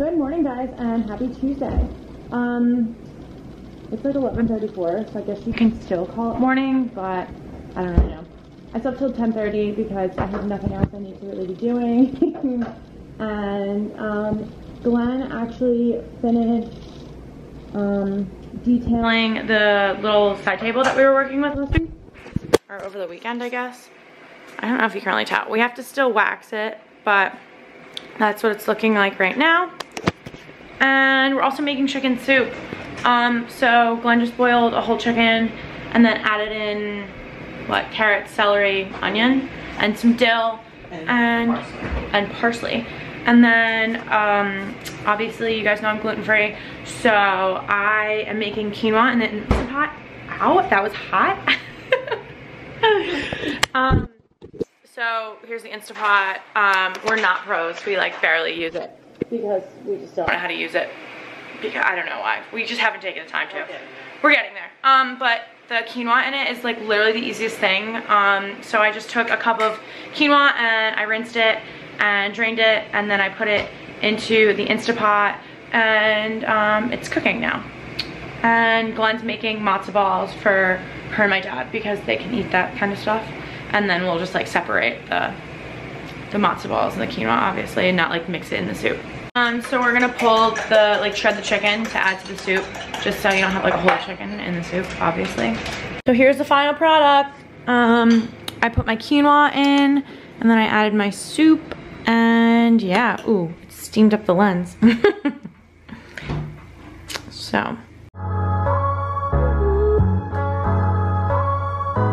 Good morning, guys, and happy Tuesday. Um, it's like 11:34, so I guess you can still call it morning, but I don't really know. I slept till 10:30 because I have nothing else I need to really be doing, and um, Glenn actually finished um, detailing the little side table that we were working with last week, or over the weekend, I guess. I don't know if you can really tell. We have to still wax it, but that's what it's looking like right now. And we're also making chicken soup. Um, so Glenn just boiled a whole chicken and then added in, what, carrots, celery, onion, and some dill and, and parsley. And parsley. And then, um, obviously, you guys know I'm gluten-free, so I am making quinoa in the Instant Pot. Ow, that was hot. um, so here's the Instapot. Um, we're not pros. We like barely use it because we just don't know how to use it. Because I don't know why. We just haven't taken the time to. Okay. We're getting there. Um, but the quinoa in it is like literally the easiest thing. Um, so I just took a cup of quinoa and I rinsed it and drained it and then I put it into the Instapot and um, it's cooking now. And Glenn's making matzo balls for her and my dad because they can eat that kind of stuff and then we'll just like separate the the matzo balls and the quinoa obviously and not like mix it in the soup. Um, so we're gonna pull the, like shred the chicken to add to the soup just so you don't have like a whole chicken in the soup, obviously. So here's the final product. Um, I put my quinoa in and then I added my soup and yeah, ooh, it steamed up the lens. so.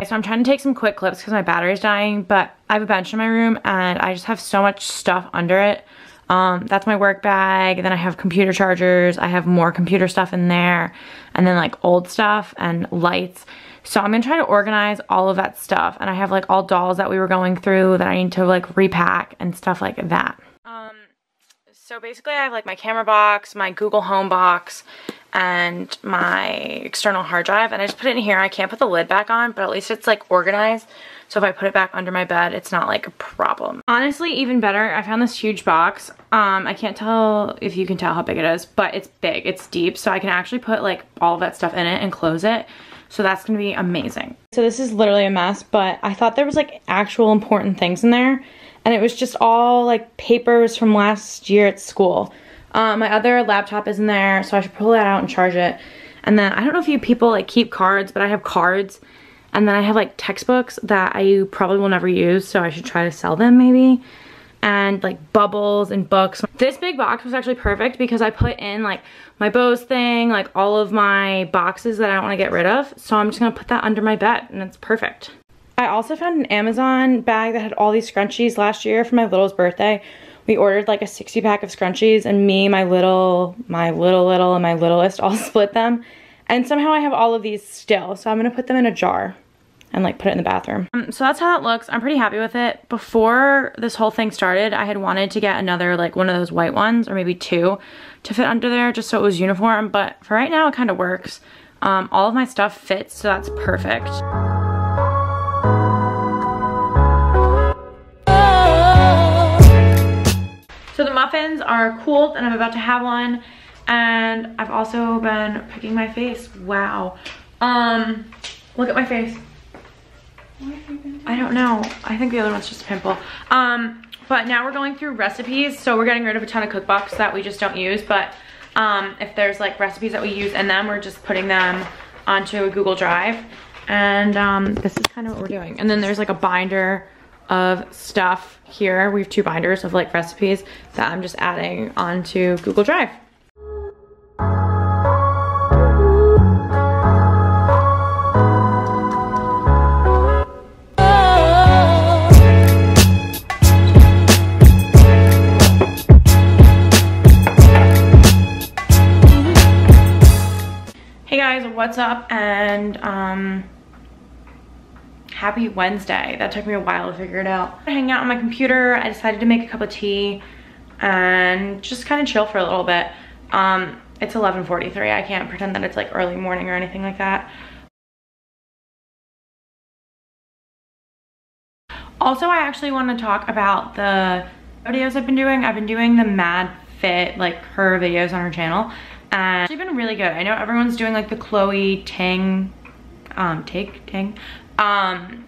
So I'm trying to take some quick clips because my battery's dying, but I have a bench in my room and I just have so much stuff under it. Um, that's my work bag. Then I have computer chargers. I have more computer stuff in there. And then like old stuff and lights. So I'm gonna try to organize all of that stuff. And I have like all dolls that we were going through that I need to like repack and stuff like that. Um, so basically I have like my camera box, my Google Home box, and my external hard drive and I just put it in here. I can't put the lid back on, but at least it's like organized. So if I put it back under my bed, it's not like a problem. Honestly, even better, I found this huge box. Um, I can't tell if you can tell how big it is, but it's big, it's deep. So I can actually put like all of that stuff in it and close it. So that's gonna be amazing. So this is literally a mess, but I thought there was like actual important things in there. And it was just all like papers from last year at school. Um, my other laptop is in there, so I should pull that out and charge it. And then I don't know if you people like keep cards, but I have cards. And then I have like textbooks that I probably will never use, so I should try to sell them maybe. And like bubbles and books. This big box was actually perfect because I put in like my Bose thing, like all of my boxes that I don't want to get rid of. So I'm just going to put that under my bed and it's perfect. I also found an Amazon bag that had all these scrunchies last year for my little's birthday we ordered like a 60 pack of scrunchies and me, my little, my little little, and my littlest all split them. And somehow I have all of these still. So I'm gonna put them in a jar and like put it in the bathroom. Um, so that's how that looks. I'm pretty happy with it. Before this whole thing started, I had wanted to get another like one of those white ones or maybe two to fit under there just so it was uniform. But for right now, it kind of works. Um, all of my stuff fits, so that's perfect. So the muffins are cooled and I'm about to have one. And I've also been picking my face. Wow. Um, look at my face. I don't know. I think the other one's just a pimple. Um, but now we're going through recipes. So we're getting rid of a ton of cookbooks that we just don't use. But um, if there's like recipes that we use in them, we're just putting them onto a Google Drive. And um, this is kind of what we're doing. And then there's like a binder of stuff here. We have two binders of like recipes that I'm just adding onto Google Drive. Hey guys, what's up? And um, happy Wednesday. That took me a while to figure it out. Hanging out on my computer, I decided to make a cup of tea and just kind of chill for a little bit. Um, it's 11.43, I can't pretend that it's like early morning or anything like that. Also, I actually want to talk about the videos I've been doing. I've been doing the Mad Fit, like her videos on her channel. And it's been really good. I know everyone's doing like the Chloe Ting, um, Take, Ting, um,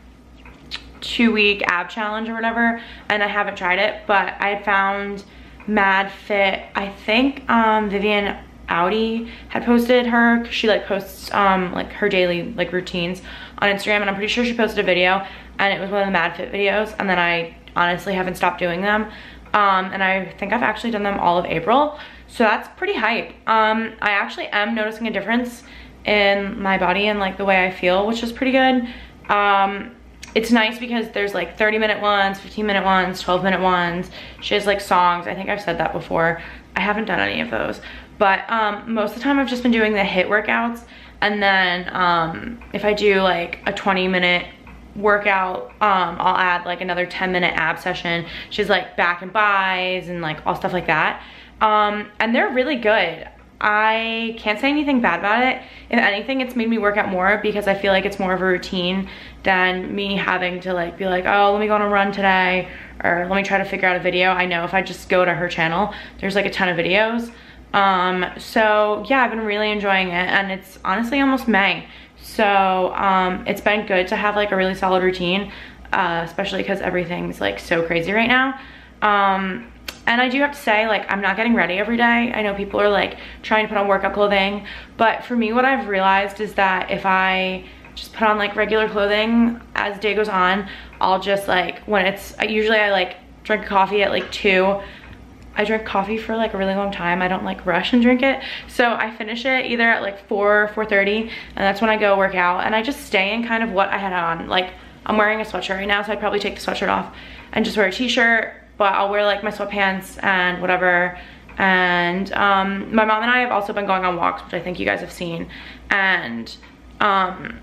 two week ab challenge or whatever. And I haven't tried it, but I found Mad Fit, I think um, Vivian Audi had posted her she like posts um like her daily like routines on Instagram and I'm pretty sure she posted a video and it was one of the Mad Fit videos and then I honestly haven't stopped doing them um and I think I've actually done them all of April so that's pretty hype um I actually am noticing a difference in my body and like the way I feel which is pretty good um it's nice because there's like 30 minute ones 15 minute ones 12 minute ones she has like songs I think I've said that before I haven't done any of those but um, most of the time I've just been doing the HIIT workouts. And then um, if I do like a 20 minute workout, um, I'll add like another 10 minute ab session. She's like back and buys and like all stuff like that. Um, and they're really good. I can't say anything bad about it. If anything, it's made me work out more because I feel like it's more of a routine than me having to like be like, oh, let me go on a run today or let me try to figure out a video. I know if I just go to her channel, there's like a ton of videos. Um, so yeah, I've been really enjoying it and it's honestly almost May. So um, it's been good to have like a really solid routine, uh, especially because everything's like so crazy right now. Um, and I do have to say, like, I'm not getting ready every day. I know people are like trying to put on workout clothing, but for me, what I've realized is that if I just put on like regular clothing as day goes on, I'll just like, when it's, usually I like drink coffee at like two I drink coffee for like a really long time. I don't like rush and drink it. So I finish it either at like 4, or 4.30 and that's when I go work out and I just stay in kind of what I had on. Like I'm wearing a sweatshirt right now so I'd probably take the sweatshirt off and just wear a t-shirt but I'll wear like my sweatpants and whatever and um, my mom and I have also been going on walks which I think you guys have seen and um,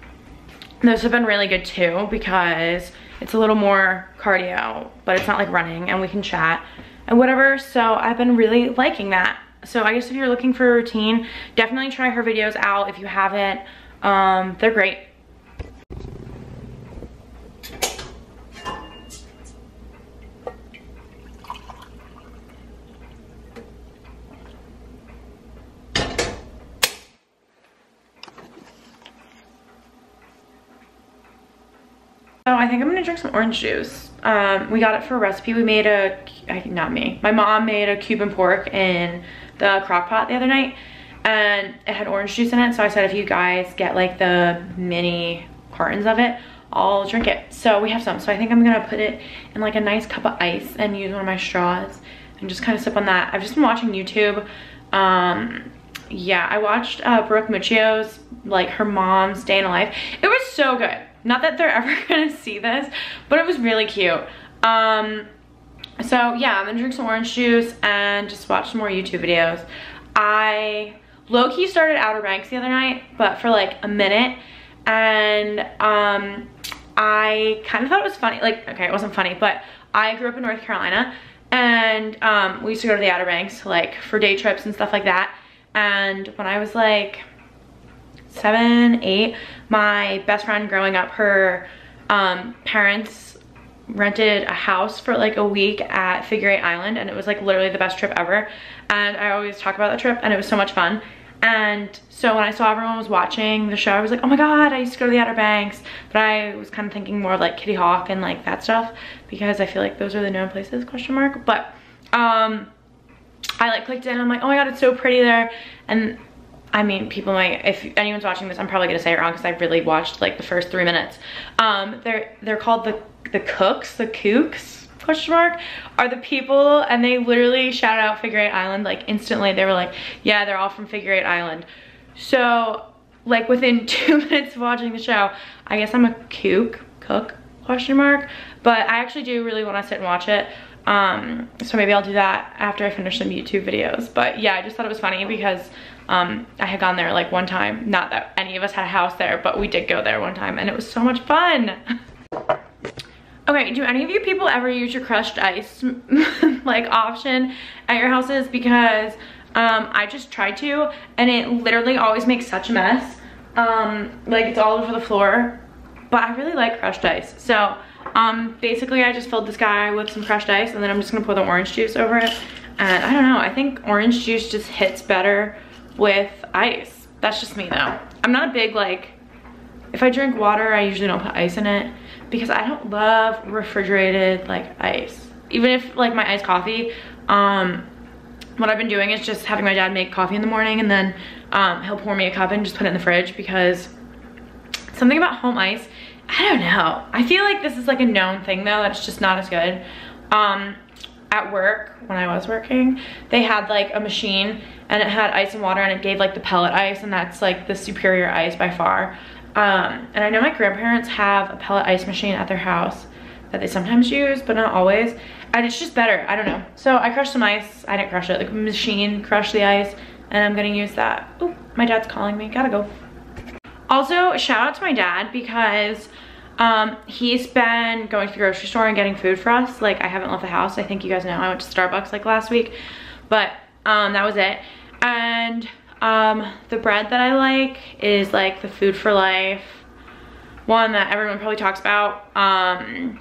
those have been really good too because it's a little more cardio but it's not like running and we can chat and whatever. So I've been really liking that. So I guess if you're looking for a routine, definitely try her videos out if you haven't. Um, they're great. So I think I'm gonna drink some orange juice. Um, we got it for a recipe. We made a, not me, my mom made a Cuban pork in the crock pot the other night and it had orange juice in it. So I said if you guys get like the mini cartons of it, I'll drink it. So we have some. So I think I'm gonna put it in like a nice cup of ice and use one of my straws and just kind of sip on that. I've just been watching YouTube. Um, yeah, I watched uh, Brooke Miccio's, like her mom's day in a life. It was so good. Not that they're ever gonna see this, but it was really cute. Um, so yeah, I'm gonna drink some orange juice and just watch some more YouTube videos. I low-key started Outer Banks the other night, but for like a minute. And um, I kind of thought it was funny. Like, okay, it wasn't funny, but I grew up in North Carolina and um, we used to go to the Outer Banks like for day trips and stuff like that. And when I was like seven, eight, my best friend growing up, her um, parents rented a house for like a week at Figure Eight Island and it was like literally the best trip ever. And I always talk about that trip and it was so much fun. And so when I saw everyone was watching the show, I was like, oh my God, I used to go to the Outer Banks. But I was kind of thinking more of like Kitty Hawk and like that stuff because I feel like those are the known places, question mark. But um, I like clicked in, and I'm like, oh my God, it's so pretty there. And I mean, people might, if anyone's watching this, I'm probably gonna say it wrong because I've really watched like the first three minutes. Um, they're, they're called the, the cooks, the kooks, question mark, are the people, and they literally shout out Figure Eight Island, like instantly, they were like, yeah, they're all from Figure Eight Island. So, like within two minutes of watching the show, I guess I'm a kook, cook, question mark, but I actually do really wanna sit and watch it. Um, so maybe I'll do that after I finish some YouTube videos. But yeah, I just thought it was funny because um, I had gone there like one time. Not that any of us had a house there, but we did go there one time and it was so much fun. okay, do any of you people ever use your crushed ice like option at your houses? Because um, I just tried to and it literally always makes such a mess. Um, like it's all over the floor, but I really like crushed ice. So um, basically I just filled this guy with some crushed ice and then I'm just gonna pour the orange juice over it And I don't know, I think orange juice just hits better with ice. That's just me though. I'm not a big like, if I drink water, I usually don't put ice in it because I don't love refrigerated like ice. Even if like my iced coffee, um, what I've been doing is just having my dad make coffee in the morning and then um, he'll pour me a cup and just put it in the fridge because something about home ice, I don't know. I feel like this is like a known thing though, that it's just not as good. Um, at work, when I was working, they had like a machine and it had ice and water and it gave like the pellet ice and that's like the superior ice by far. Um, and I know my grandparents have a pellet ice machine at their house that they sometimes use, but not always. And it's just better, I don't know. So I crushed some ice, I didn't crush it, the machine crushed the ice and I'm gonna use that. Oh, my dad's calling me, gotta go. Also, shout out to my dad because um, he's been going to the grocery store and getting food for us. Like, I haven't left the house. I think you guys know I went to Starbucks like last week, but um, that was it. And um, the bread that I like is like the Food for Life one that everyone probably talks about. Um,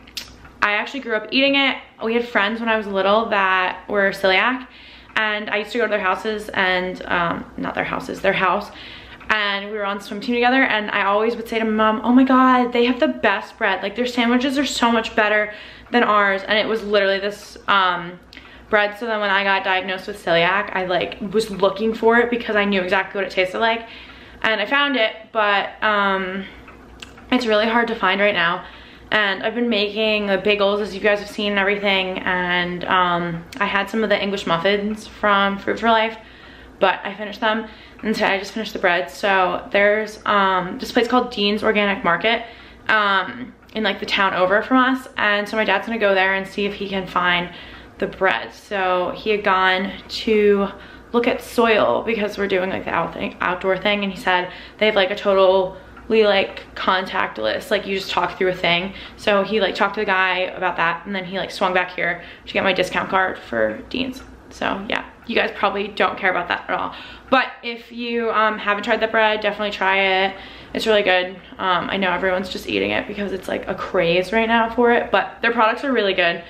I actually grew up eating it. We had friends when I was little that were celiac and I used to go to their houses and, um, not their houses, their house and we were on swim team together and I always would say to my mom, oh my God, they have the best bread. Like their sandwiches are so much better than ours. And it was literally this um, bread. So then when I got diagnosed with celiac, I like was looking for it because I knew exactly what it tasted like. And I found it, but um, it's really hard to find right now. And I've been making the bagels as you guys have seen and everything. And um, I had some of the English muffins from Food for Life, but I finished them. And today I just finished the bread. So there's um, this place called Dean's Organic Market um, in like the town over from us. And so my dad's gonna go there and see if he can find the bread. So he had gone to look at soil because we're doing like the out thing, outdoor thing. And he said they have like a total like contactless like you just talk through a thing so he like talked to the guy about that and then he like swung back here to get my discount card for Dean's so yeah you guys probably don't care about that at all. But if you um, haven't tried the bread definitely try it. It's really good. Um, I know everyone's just eating it because it's like a craze right now for it but their products are really good.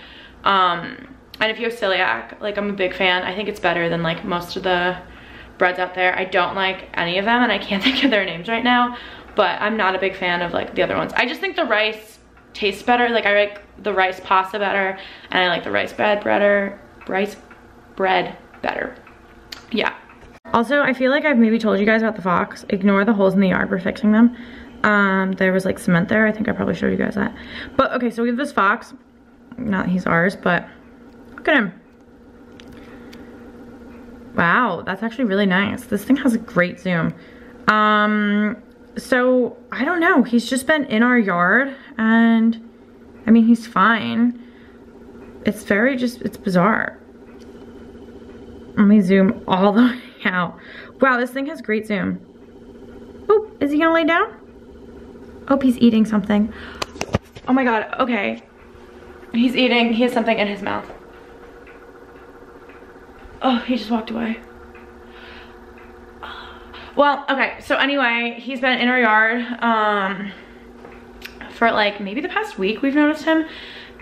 Um, and if you have celiac like I'm a big fan. I think it's better than like most of the breads out there. I don't like any of them and I can't think of their names right now but I'm not a big fan of like the other ones. I just think the rice tastes better. Like I like the rice pasta better and I like the rice bread better, rice bread better. Yeah. Also, I feel like I've maybe told you guys about the fox. Ignore the holes in the yard, we're fixing them. Um, there was like cement there. I think I probably showed you guys that. But okay, so we have this fox. Not he's ours, but look at him. Wow, that's actually really nice. This thing has a great zoom. Um, so I don't know. He's just been in our yard and I mean, he's fine. It's very just, it's bizarre. Let me zoom all the way out. Wow, this thing has great zoom. Oh, is he gonna lay down? Oh, he's eating something. Oh my God, okay. He's eating, he has something in his mouth. Oh, he just walked away. Well, okay, so anyway, he's been in our yard um, for like maybe the past week we've noticed him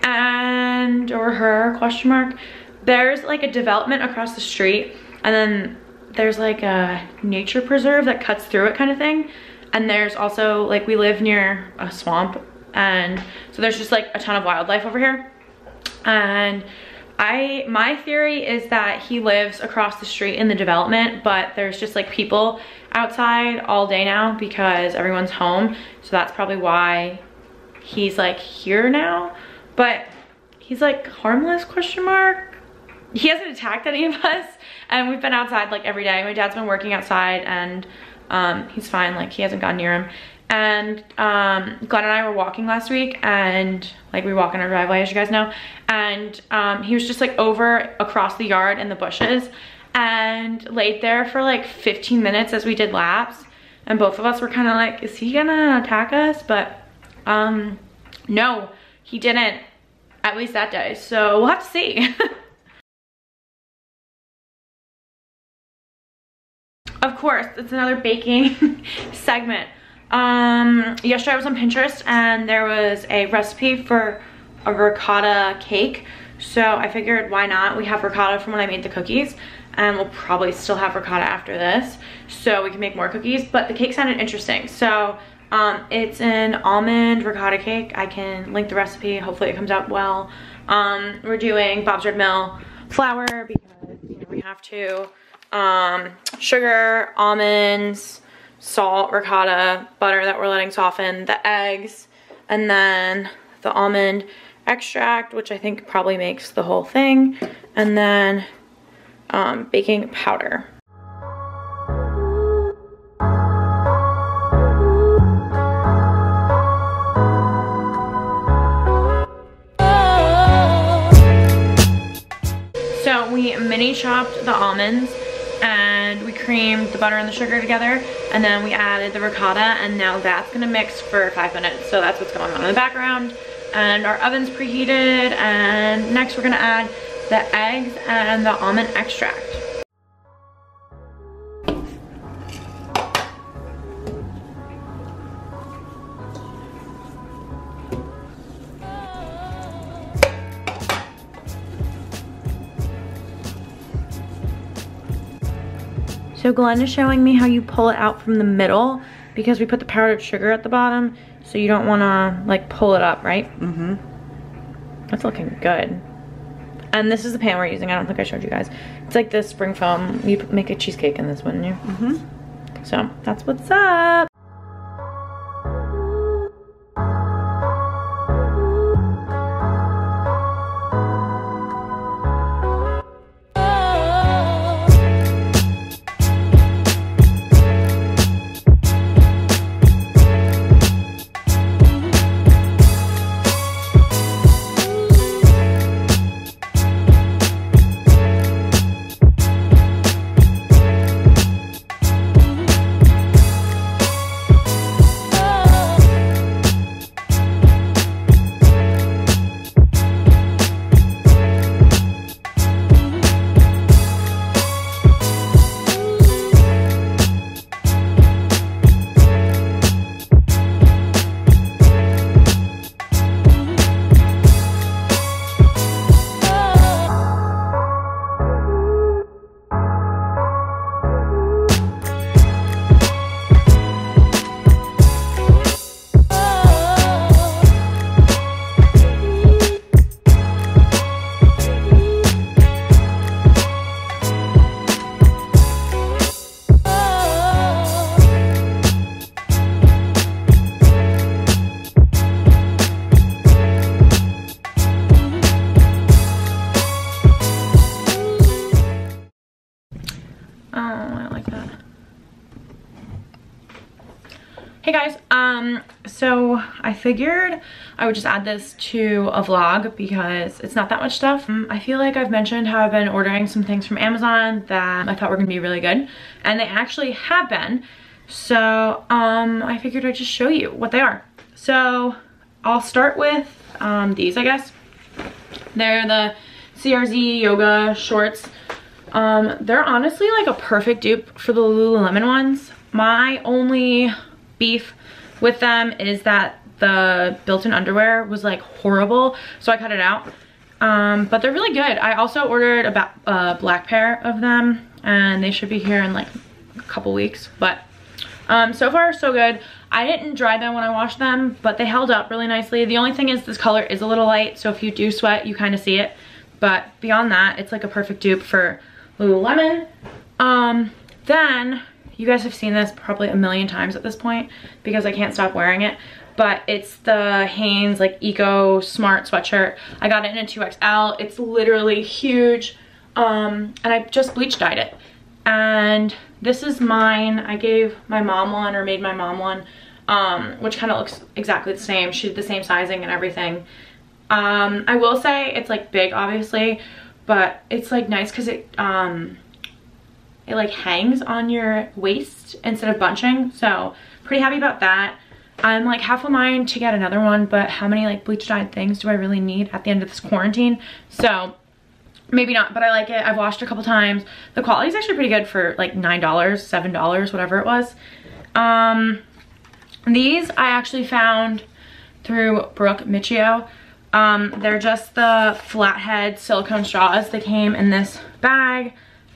and, or her, question mark. There's like a development across the street and then there's like a nature preserve that cuts through it kind of thing. And there's also like, we live near a swamp and so there's just like a ton of wildlife over here. And I, my theory is that he lives across the street in the development, but there's just like people outside all day now because everyone's home. So that's probably why he's like here now. But he's like harmless question mark. He hasn't attacked any of us and we've been outside like every day. My dad's been working outside and um, he's fine. Like he hasn't gone near him. And um, Glenn and I were walking last week and like we walk in our driveway as you guys know. And um, he was just like over across the yard in the bushes and laid there for like 15 minutes as we did laps. And both of us were kind of like, is he gonna attack us? But um, no, he didn't, at least that day. So we'll have to see. of course, it's another baking segment. Um, yesterday I was on Pinterest and there was a recipe for a ricotta cake. So I figured why not? We have ricotta from when I made the cookies and we'll probably still have ricotta after this. So we can make more cookies, but the cake sounded interesting. So um, it's an almond ricotta cake. I can link the recipe. Hopefully it comes out well. Um, we're doing Bob's Red Mill flour because you know, we have to. Um, sugar, almonds, salt, ricotta, butter that we're letting soften, the eggs, and then the almond extract, which I think probably makes the whole thing, and then um, baking powder. So we mini chopped the almonds creamed the butter and the sugar together and then we added the ricotta and now that's gonna mix for five minutes. So that's what's going on in the background and our oven's preheated and next we're gonna add the eggs and the almond extract. Glenn is showing me how you pull it out from the middle because we put the powdered sugar at the bottom. So you don't wanna like pull it up, right? Mm-hmm. That's looking good. And this is the pan we're using. I don't think I showed you guys. It's like the springform. You make a cheesecake in this, wouldn't you? Mm-hmm. So that's what's up. So I figured I would just add this to a vlog because it's not that much stuff. Um, I feel like I've mentioned how I've been ordering some things from Amazon that I thought were gonna be really good, and they actually have been. So, um, I figured I'd just show you what they are. So, I'll start with, um, these, I guess. They're the CRZ yoga shorts. Um, they're honestly like a perfect dupe for the Lululemon ones. My only beef with them is that the built-in underwear was like horrible, so I cut it out. Um, but they're really good. I also ordered about a black pair of them, and they should be here in like a couple weeks. But um, so far, so good. I didn't dry them when I washed them, but they held up really nicely. The only thing is this color is a little light, so if you do sweat, you kind of see it. But beyond that, it's like a perfect dupe for Lululemon. Um, then, you guys have seen this probably a million times at this point because I can't stop wearing it. But it's the Hanes like Eco Smart sweatshirt. I got it in a 2XL. It's literally huge. Um, and I just bleach dyed it. And this is mine. I gave my mom one or made my mom one, um, which kind of looks exactly the same. She did the same sizing and everything. Um, I will say it's like big, obviously, but it's like nice because it, um, it like hangs on your waist instead of bunching. So pretty happy about that. I'm like half a mind to get another one, but how many like bleach dyed things do I really need at the end of this quarantine? So maybe not, but I like it. I've washed a couple times. The quality is actually pretty good for like $9, $7, whatever it was. Um, these I actually found through Brooke Miccio. Um, they're just the flathead silicone straws. They came in this bag.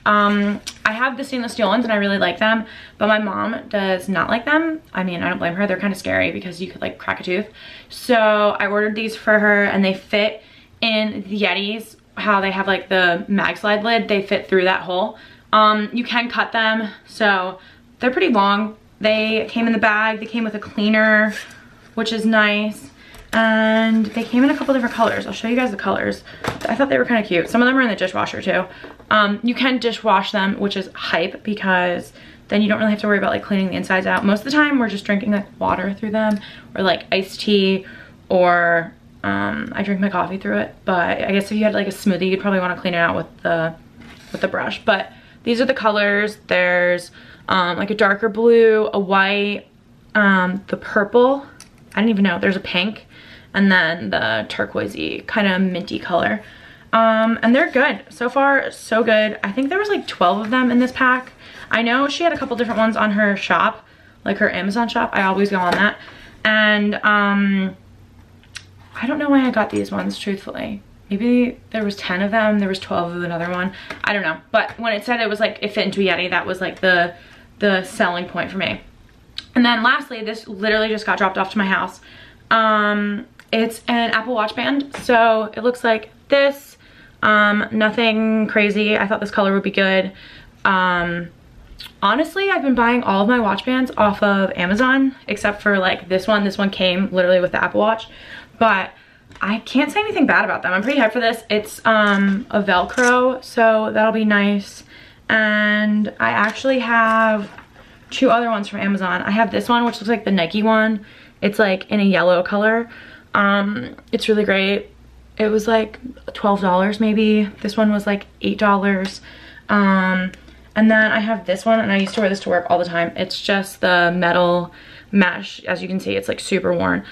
Um, I have the stainless steel ones and I really like them, but my mom does not like them. I mean, I don't blame her. They're kind of scary because you could like crack a tooth. So I ordered these for her and they fit in the Yetis, how they have like the mag slide lid. They fit through that hole. Um, you can cut them, so they're pretty long. They came in the bag. They came with a cleaner, which is nice. And they came in a couple different colors. I'll show you guys the colors. I thought they were kind of cute. Some of them are in the dishwasher too. Um, you can dishwash them, which is hype because then you don't really have to worry about like cleaning the insides out. Most of the time we're just drinking like water through them or like iced tea or um, I drink my coffee through it. But I guess if you had like a smoothie, you'd probably want to clean it out with the, with the brush. But these are the colors. There's um, like a darker blue, a white, um, the purple. I don't even know. There's a pink and then the turquoisey kind of minty color. Um, and they're good. So far, so good. I think there was like 12 of them in this pack. I know she had a couple different ones on her shop, like her Amazon shop. I always go on that. And um, I don't know why I got these ones, truthfully. Maybe there was 10 of them, there was 12 of another one. I don't know. But when it said it was like, it fit into Yeti, that was like the, the selling point for me. And then lastly, this literally just got dropped off to my house. Um, it's an Apple Watch band. So it looks like this. Um, nothing crazy. I thought this color would be good. Um, honestly, I've been buying all of my watch bands off of Amazon, except for like this one. This one came literally with the Apple Watch. But I can't say anything bad about them. I'm pretty hyped for this. It's um, a Velcro, so that'll be nice. And I actually have two other ones from Amazon. I have this one, which looks like the Nike one. It's like in a yellow color. Um, it's really great. It was like $12 maybe. This one was like $8. Um, and then I have this one and I used to wear this to work all the time. It's just the metal mesh. As you can see, it's like super worn.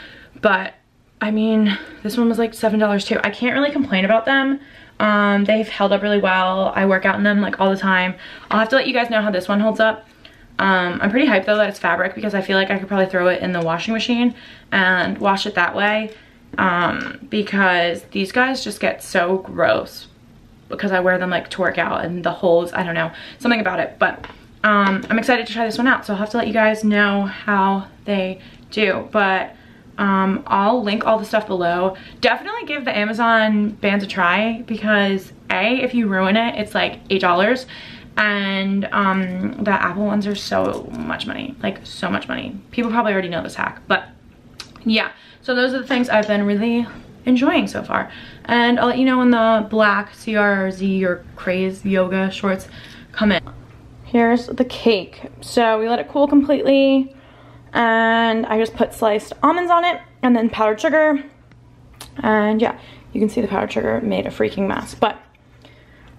But I mean, this one was like $7 too. I can't really complain about them. Um, they've held up really well. I work out in them like all the time. I'll have to let you guys know how this one holds up. Um, I'm pretty hyped though that it's fabric because I feel like I could probably throw it in the washing machine and wash it that way um, because these guys just get so gross because I wear them like to work out and the holes, I don't know, something about it. But um, I'm excited to try this one out. So I'll have to let you guys know how they do. But um, I'll link all the stuff below. Definitely give the Amazon bands a try because A, if you ruin it, it's like $8 and um, the Apple ones are so much money, like so much money. People probably already know this hack, but yeah. So those are the things I've been really enjoying so far. And I'll let you know when the black CRZ or Craze Yoga shorts come in. Here's the cake. So we let it cool completely and I just put sliced almonds on it and then powdered sugar. And yeah, you can see the powdered sugar made a freaking mess. But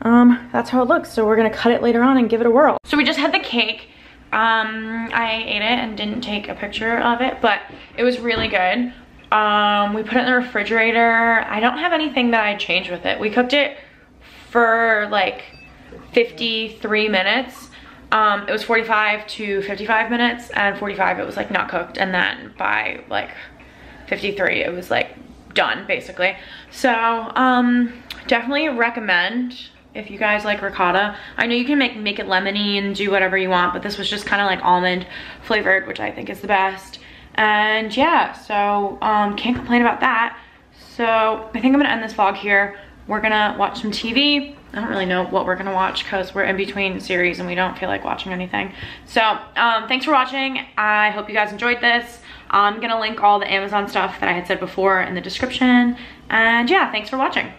um, that's how it looks. So we're gonna cut it later on and give it a whirl. So we just had the cake. Um, I ate it and didn't take a picture of it, but it was really good. Um, we put it in the refrigerator. I don't have anything that I'd change with it. We cooked it for like 53 minutes. Um, it was 45 to 55 minutes and 45 it was like not cooked and then by like 53 it was like done basically. So um, definitely recommend if you guys like ricotta. I know you can make, make it lemony and do whatever you want, but this was just kind of like almond flavored, which I think is the best. And yeah, so um, can't complain about that. So I think I'm gonna end this vlog here. We're gonna watch some TV. I don't really know what we're gonna watch because we're in between series and we don't feel like watching anything. So um, thanks for watching. I hope you guys enjoyed this. I'm gonna link all the Amazon stuff that I had said before in the description. And yeah, thanks for watching.